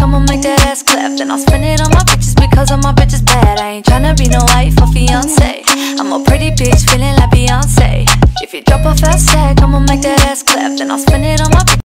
I'ma make that ass clap. Then I'll spend it on my bitches because all my bitches bad. I ain't tryna be no wife or fiance. I'm a pretty bitch feeling like Beyonce. If you drop off fast sack, I'ma make that ass clap. Then I'll spend it on my bitches.